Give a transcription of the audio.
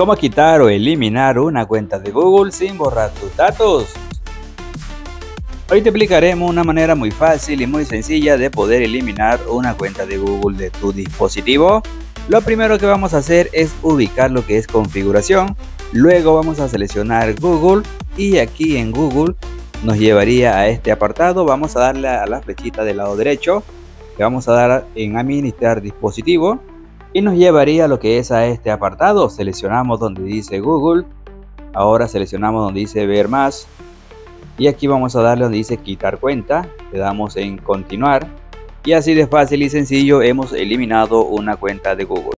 cómo quitar o eliminar una cuenta de Google sin borrar tus datos. Hoy te explicaremos una manera muy fácil y muy sencilla de poder eliminar una cuenta de Google de tu dispositivo. Lo primero que vamos a hacer es ubicar lo que es configuración. Luego vamos a seleccionar Google y aquí en Google nos llevaría a este apartado. Vamos a darle a la flechita del lado derecho. Le vamos a dar en administrar dispositivo y nos llevaría a lo que es a este apartado. Seleccionamos donde dice Google. Ahora seleccionamos donde dice ver más. Y aquí vamos a darle donde dice quitar cuenta. Le damos en continuar. Y así de fácil y sencillo hemos eliminado una cuenta de Google.